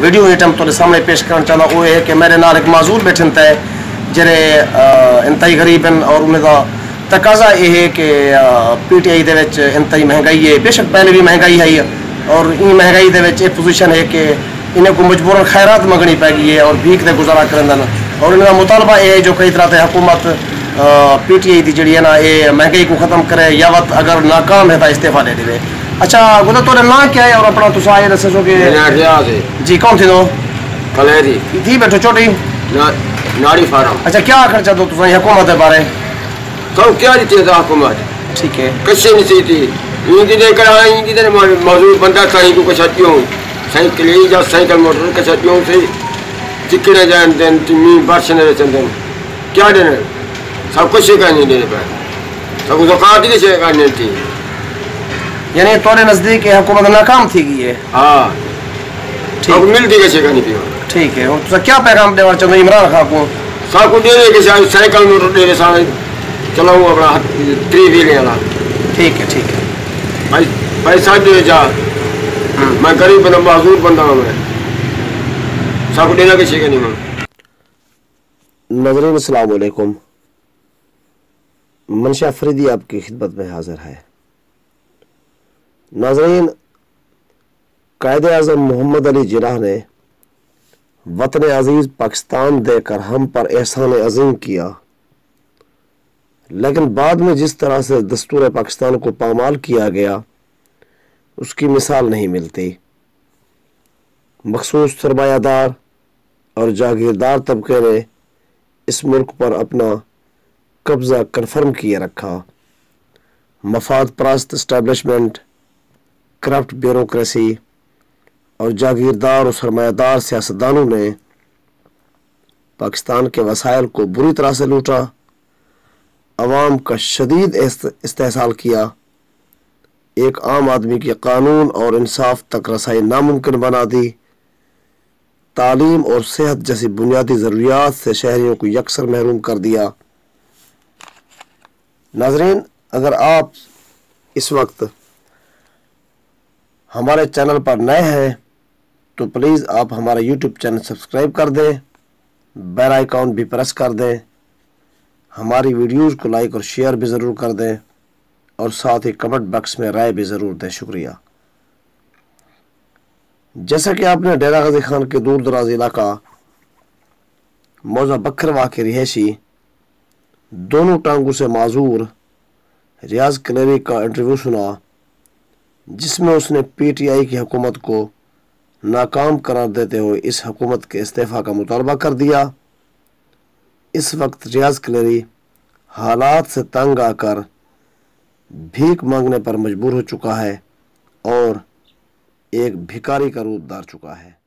Video heat ہم تھوڑے سامنے پیش کرنا چاہنا وہ ہے کہ میرے نال ایک معذور بیٹھن تے جڑے انتہائی غریب ہیں اور انہوں دا تقاضا یہ ہے کہ پی ٹی آئی دے وچ انتہائی مہنگائی ہے۔ بے شک پہلے بھی مہنگائی ہے اور ان مہنگائی دے وچ ایک پوزیشن ہے کہ انہیں کو مجبوراً خیرات منگنی پہ گئی ہے اور بھیک دے گزارا کرن دن۔ اور ان کا مطالبہ یہ ہے جو کئی طرح تے حکومت پی ٹی آئی دی جڑی ہے نا، یہ مہنگائی کو ختم کرے یا وقت اگر ناکام ہے تو استعفا دے دے۔ اچھا گدا تو نے لاں کیا ہے اور اپنا تسا یہ دسو کہ میں کیا سی جی کون تھی دو جی جی بیٹھو چھوٹی ناڑی فارم اچھا کیا خرچہ دو تسا حکومت کے بارے کو کیا دیتے تھا حکومت ٹھیک ہے کسے نہیں تھی یہ دی نے کرا یہ دی نے موجود بندہ کھائی کو کچھ ہتیوں سائیں کلی جا سائیکل موٹر کچھ ہتیوں سے چکڑے جان دین تمی بارشن رہ چندن کیا دین سب کچھ کہیں دے پے سب کو زکات دی سے کہیں تھی یعنی تورے نزدیک حکومت ناکام تھی گئی ہے۔ ہاں۔ اب مل دی کیسے کہانی پیو ٹھیک ہے۔ تو کیا پیغام دے دیوا چندہ عمران خواہ کو؟ خواہ کو دے دے کہ سائیکل میں دے دے سارے۔ چلو اپنا تری ویلے والا ٹھیک ہے ٹھیک ہے۔ بھائی ساتھ صاحب دے جا۔ میں قریب بندہ معذور بندہ ہوں میں۔ خواہ کو دے دے کیسے نہیں۔ میں ناظرین السلام علیکم۔ منشاہ فریدی آپ کی خدمت میں حاضر ہے۔ ناظرین، قائد اعظم محمد علی جناح نے وطن عزیز پاکستان دے کر ہم پر احسان عظیم کیا۔ لیکن بعد میں جس طرح سے دستور پاکستان کو پامال کیا گیا، اس کی مثال نہیں ملتی۔ مخصوص سرمایہ دار اور جاگیردار طبقے نے اس ملک پر اپنا قبضہ کنفرم کیے رکھا۔ مفاد پرست اسٹیبلشمنٹ کرپٹ بیوروکریسی اور جاگیردار اور سرمایہ دار سیاستدانوں نے پاکستان کے وسائل کو بری طرح سے لوٹا، عوام کا شدید استحصال کیا، ایک عام آدمی کے قانون اور انصاف تک رسائی ناممکن بنا دی۔ تعلیم اور صحت جیسی بنیادی ضروریات سے شہریوں کو یکسر محروم کر دیا۔ ناظرین، اگر آپ اس وقت ہمارے چینل پر نئے ہیں تو پلیز آپ ہمارا یوٹیوب چینل سبسکرائب کر دیں، بیل آئیکن بھی پریس کر دیں، ہماری ویڈیوز کو لائک اور شیئر بھی ضرور کر دیں اور ساتھ ہی کمنٹ بکس میں رائے بھی ضرور دیں۔ شکریہ۔ جیسا کہ آپ نے ڈیرہ غزی خان کے دور دراز علاقہ موزہ بکھروا کے رہائشی، دونوں ٹانگوں سے معذور، ریاض کلیری کا انٹرویو سنا۔ جس میں اس نے پی ٹی آئی کی حکومت کو ناکام قرار دیتے ہوئے اس حکومت کے استعفیٰ کا مطالبہ کر دیا۔ اس وقت ریاض کلیری حالات سے تنگ آ کر بھیک مانگنے پر مجبور ہو چکا ہے اور ایک بھکاری کا روپ دار چکا ہے۔